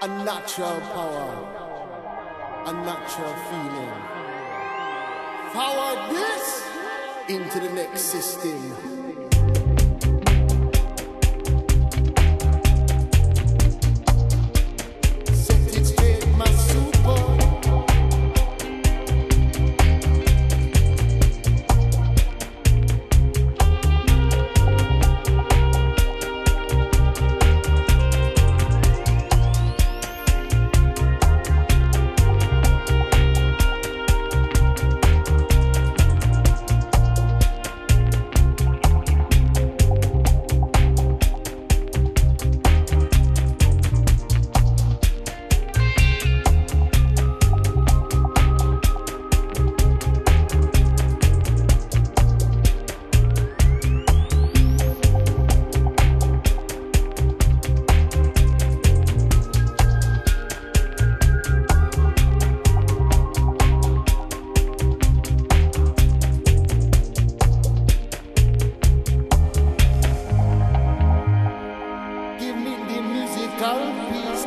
a natural power, a natural feeling. Forward this into the next system.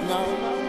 now.